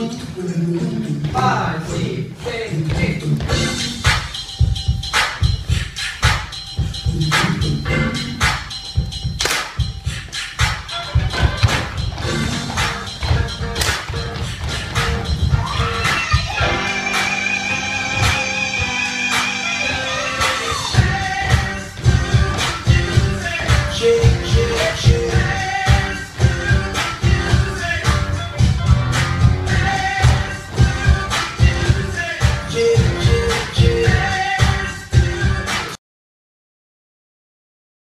Participem!